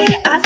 I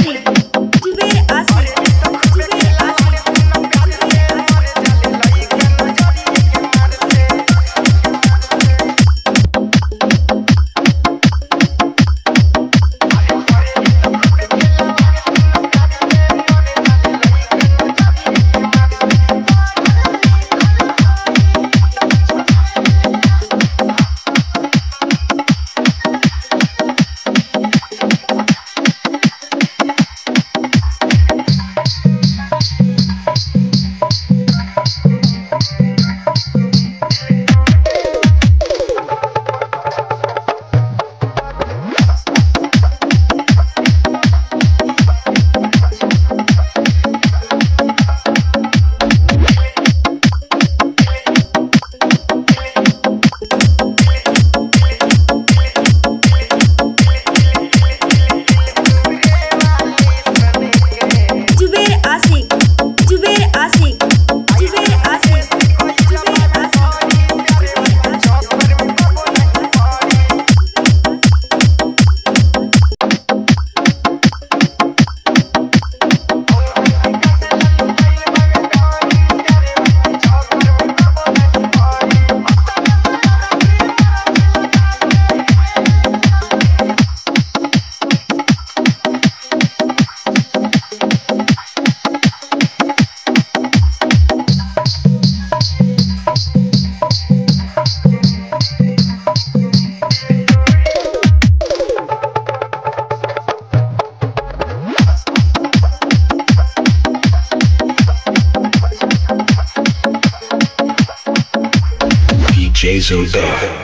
DJ Zobel.